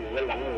Mình.